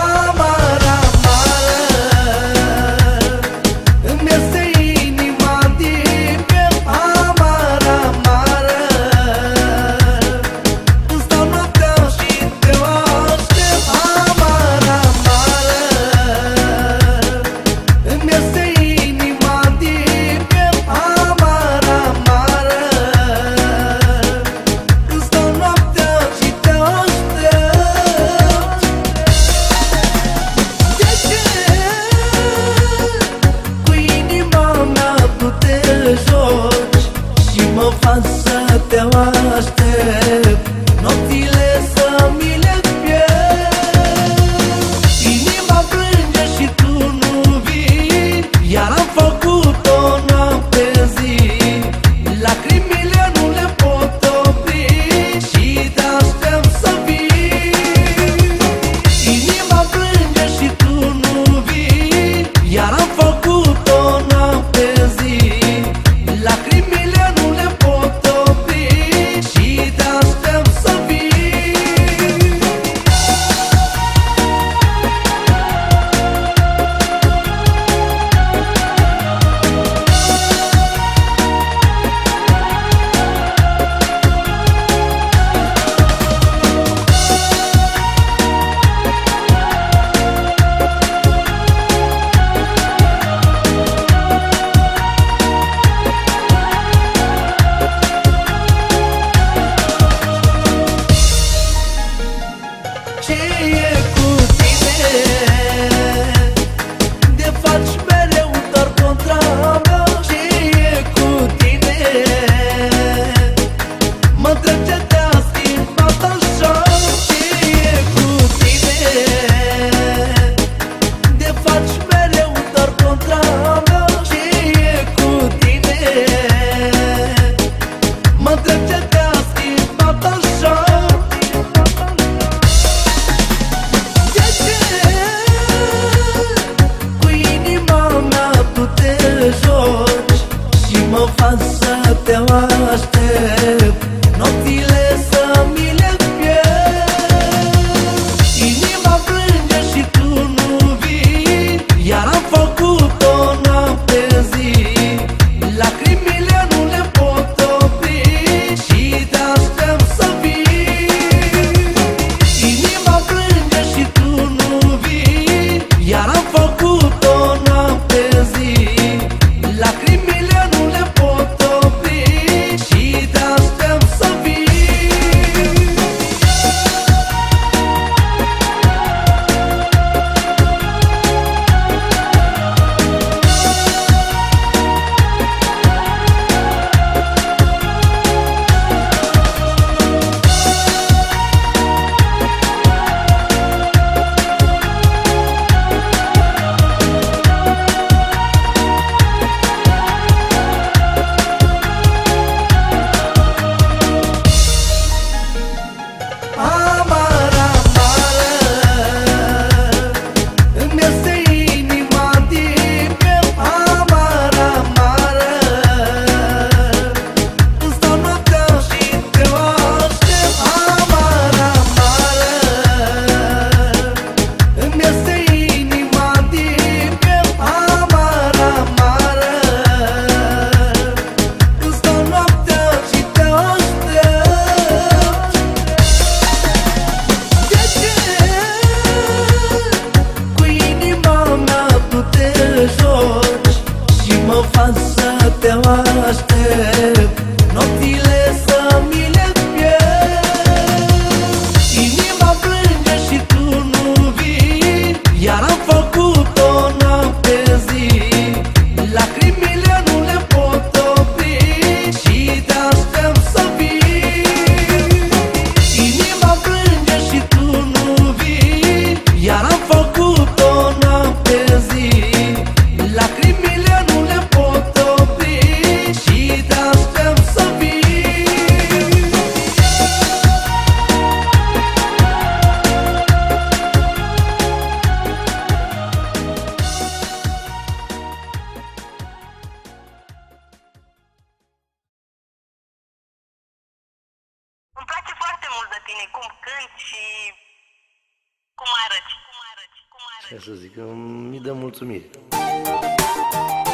My. Mult am crezut în tine Și plânge sufletul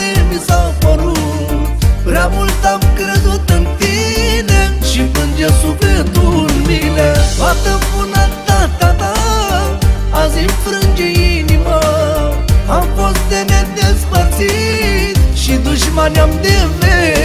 toate mi s-au părut. Prea mult am crezut în tine Și plânge sufletul în mine. Toată bună tata ta Azi îmi frânge inima. Am fost de nedespărțit Și dușmani am devenit.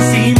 sin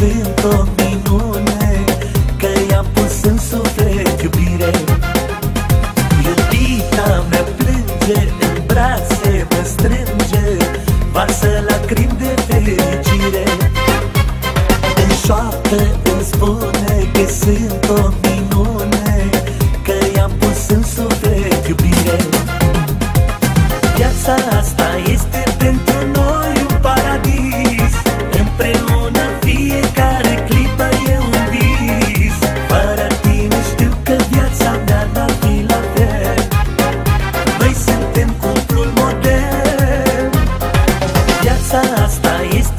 سلطان suntem cuplul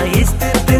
esta